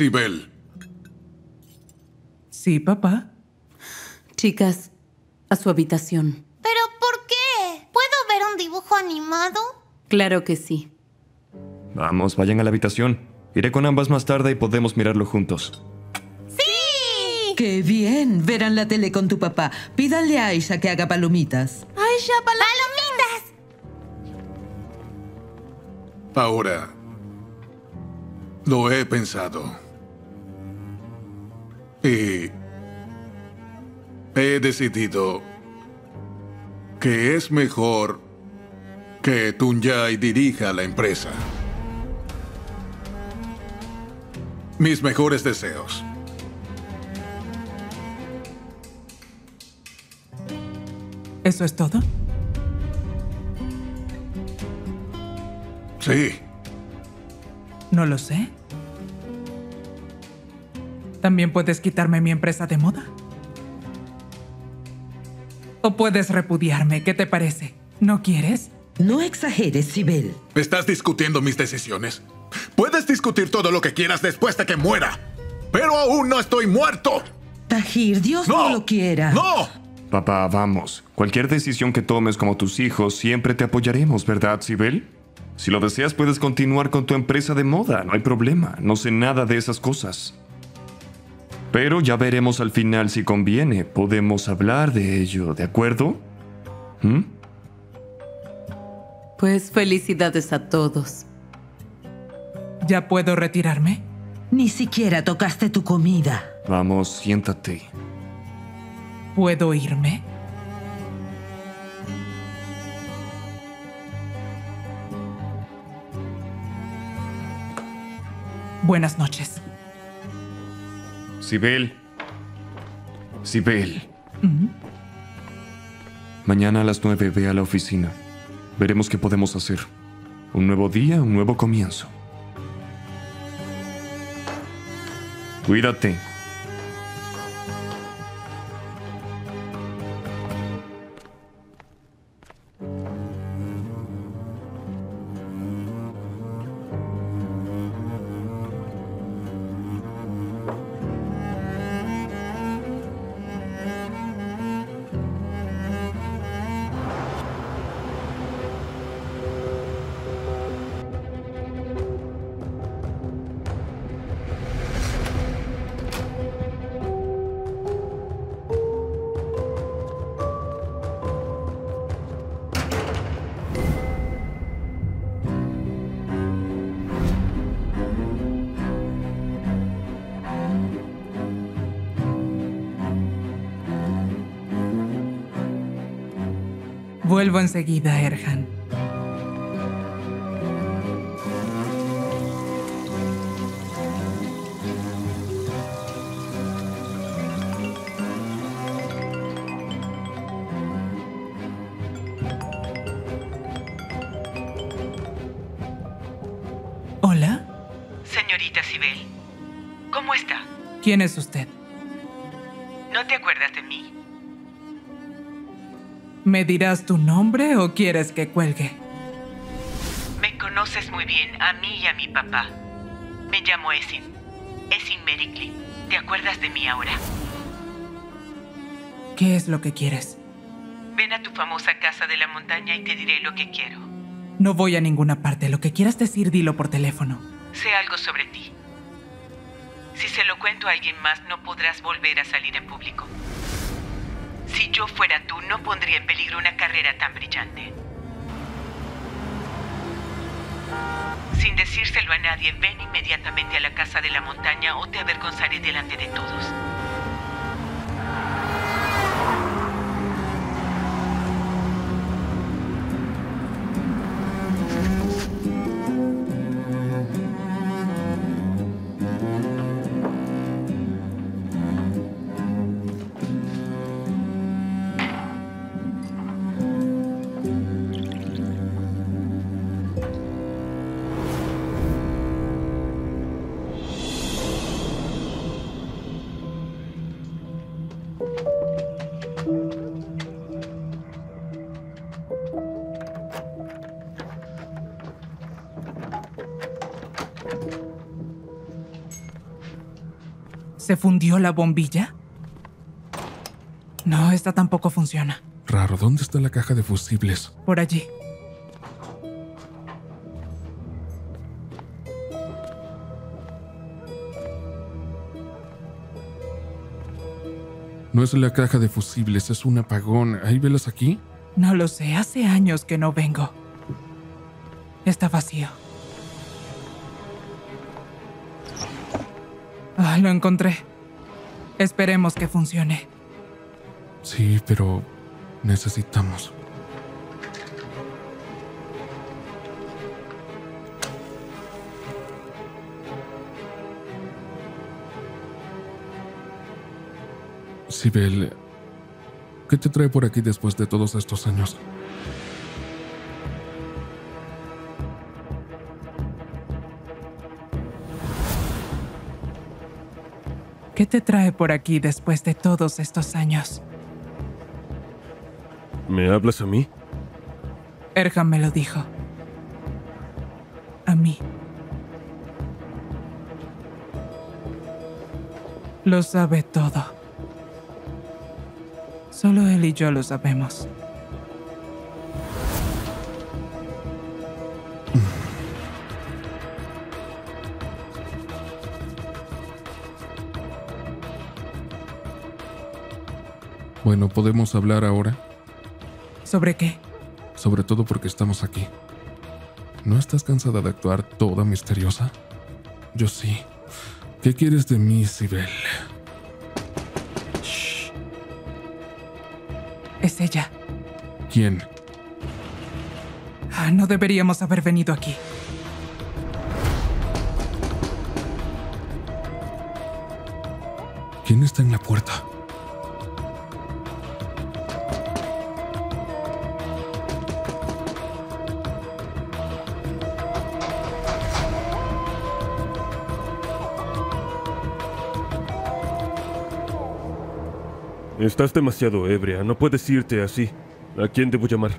Sibel. Sí, papá. Chicas, a su habitación. ¿Pero por qué? ¿Puedo ver un dibujo animado? Claro que sí. Vamos, vayan a la habitación. Iré con ambas más tarde y podemos mirarlo juntos. ¡Sí! ¡Qué bien! Verán la tele con tu papá. Pídanle a Aisha que haga palomitas. ¡Aisha, palomitas! Ahora, lo he pensado. Y he decidido que es mejor que Tunyai dirija la empresa. Mis mejores deseos. ¿Eso es todo? Sí, No lo sé. También puedes quitarme mi empresa de moda. O puedes repudiarme, ¿qué te parece? ¿No quieres? No exageres, Sibel. ¿estás discutiendo mis decisiones? Puedes discutir todo lo que quieras después de que muera. Pero aún no estoy muerto. Tajir, Dios no, ¡No! lo quiera. ¡No! Papá, vamos. Cualquier decisión que tomes como tus hijos, siempre te apoyaremos, ¿verdad, Sibel? Si lo deseas, puedes continuar con tu empresa de moda, no hay problema. No sé nada de esas cosas. Pero ya veremos al final si conviene. Podemos hablar de ello, ¿de acuerdo? ¿Mm? Pues felicidades a todos. ¿Ya puedo retirarme? Ni siquiera tocaste tu comida. Vamos, siéntate. ¿Puedo irme? Buenas noches. Sibel. Sibel. Mañana a las nueve ve a la oficina. Veremos qué podemos hacer. Un nuevo día, un nuevo comienzo. Cuídate. Vuelvo enseguida, Erhan. Hola, Señorita Sibel, ¿cómo está? ¿quién es usted? ¿No te acuerdas de mí? ¿Me dirás tu nombre o quieres que cuelgue? Me conoces muy bien, a mí y a mi papá. Me llamo Esin. Esin Merikli. ¿Te acuerdas de mí ahora? ¿Qué es lo que quieres? Ven a tu famosa casa de la montaña y te diré lo que quiero. No voy a ninguna parte. Lo que quieras decir, dilo por teléfono. Sé algo sobre ti. Si se lo cuento a alguien más, no podrás volver a salir en público. Si yo fuera tú, no pondría en peligro una carrera tan brillante. Sin decírselo a nadie, ven inmediatamente a la casa de la montaña o te avergonzaré delante de todos. ¿Se fundió la bombilla? No, esta tampoco funciona. Raro, ¿dónde está la caja de fusibles? Por allí. No es la caja de fusibles, es un apagón. ¿Hay velas aquí? No lo sé, hace años que no vengo. Está vacío. Ah, lo encontré. Esperemos que funcione. Sí, pero necesitamos. Sibel, ¿qué te trae por aquí después de todos estos años? ¿Qué te trae por aquí después de todos estos años? ¿Me hablas a mí? Erham me lo dijo. A mí. Lo sabe todo. Solo él y yo lo sabemos. Bueno, ¿podemos hablar ahora? ¿Sobre qué? Sobre todo porque estamos aquí. ¿No estás cansada de actuar toda misteriosa? Yo sí. ¿Qué quieres de mí, Sibel? Es ella. ¿Quién? Ah, no deberíamos haber venido aquí. ¿Quién está en la puerta? Estás demasiado ebria, no puedes irte así. ¿A quién debo llamar?